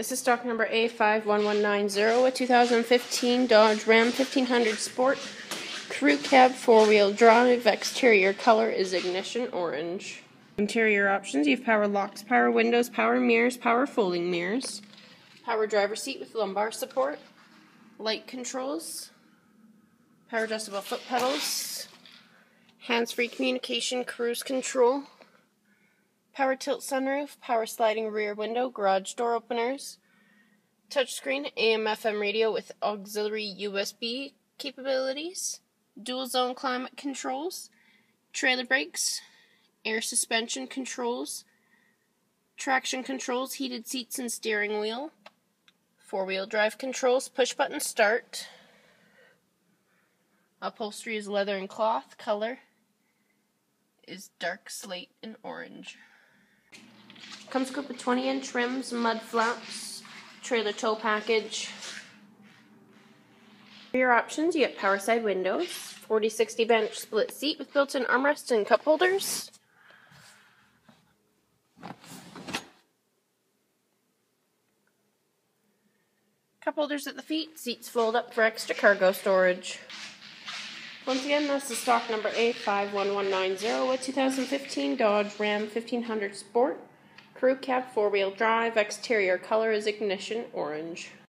This is stock number A51190, a 2015 Dodge Ram 1500 Sport. Crew cab, four wheel drive. Exterior color is ignition orange. Interior options you have power locks, power windows, power mirrors, power folding mirrors, power driver seat with lumbar support, light controls, power adjustable foot pedals, hands free communication, cruise control power tilt sunroof, power sliding rear window, garage door openers, touchscreen, AM FM radio with auxiliary USB capabilities, dual zone climate controls, trailer brakes, air suspension controls, traction controls, heated seats and steering wheel, four wheel drive controls, push button start. Upholstery is leather and cloth, color is dark slate and orange. Comes equipped with 20 inch rims, mud flaps, trailer tow package. For your options, you get power side windows, 40-60 bench split seat with built-in armrest and cup holders. Cup holders at the feet, seats fold up for extra cargo storage. Once again, that's the stock number A51190, a 2015 Dodge Ram 1500 Sport. Crew cab four wheel drive. Exterior color is ignition orange.